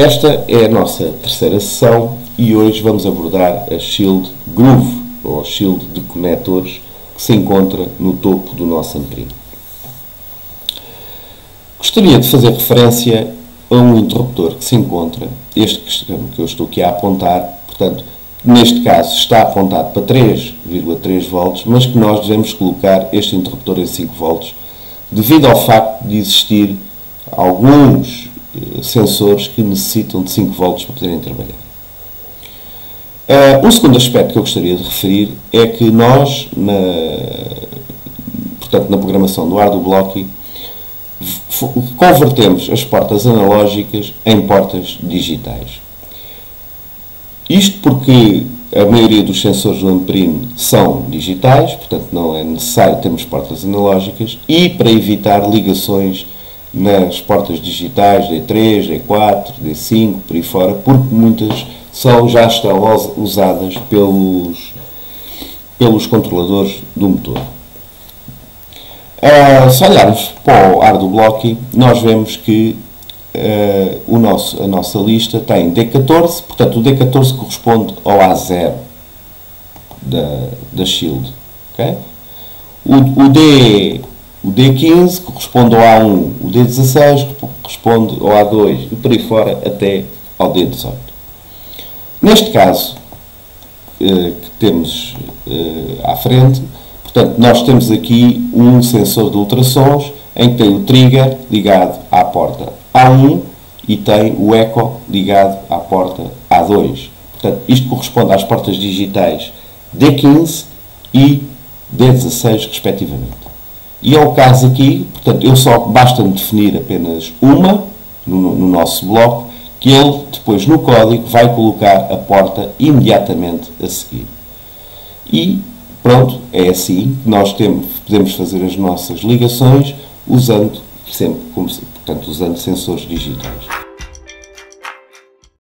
Esta é a nossa terceira sessão e hoje vamos abordar a Shield Groove, ou Shield de conectores, que se encontra no topo do nosso amprim. Gostaria de fazer referência a um interruptor que se encontra, este que eu estou aqui a apontar, portanto, neste caso está apontado para 3,3 volts, mas que nós devemos colocar este interruptor em 5 volts, devido ao facto de existir alguns sensores que necessitam de 5 volts para poderem trabalhar. Uh, um segundo aspecto que eu gostaria de referir é que nós, na, portanto, na programação do Arduino convertemos as portas analógicas em portas digitais. Isto porque a maioria dos sensores do Amprin são digitais, portanto não é necessário termos portas analógicas, e para evitar ligações nas portas digitais D3, D4, D5, por aí fora, porque muitas são, já estão usadas pelos, pelos controladores do motor. Uh, se olharmos para o ar do bloco, nós vemos que uh, o nosso, a nossa lista tem D14, portanto o D14 corresponde ao A0 da, da Shield. Okay? O, o D o D15 corresponde ao A1, o D16 corresponde ao A2 e por aí fora até ao D18. Neste caso eh, que temos eh, à frente, portanto, nós temos aqui um sensor de ultrassons em que tem o trigger ligado à porta A1 e tem o eco ligado à porta A2. Portanto, isto corresponde às portas digitais D15 e D16, respectivamente. E é o caso aqui, portanto, eu só basta-me definir apenas uma no, no, nosso bloco, que ele depois no código vai colocar a porta imediatamente a seguir. E pronto, é assim que nós temos, podemos fazer as nossas ligações usando sempre, como, portanto, usando sensores digitais.